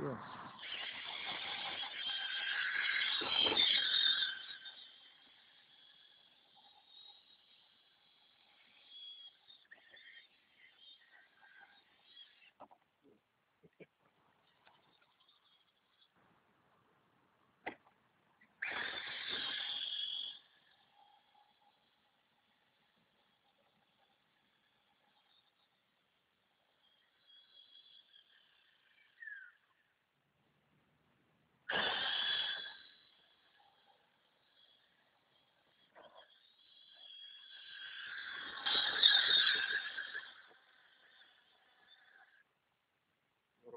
Yeah.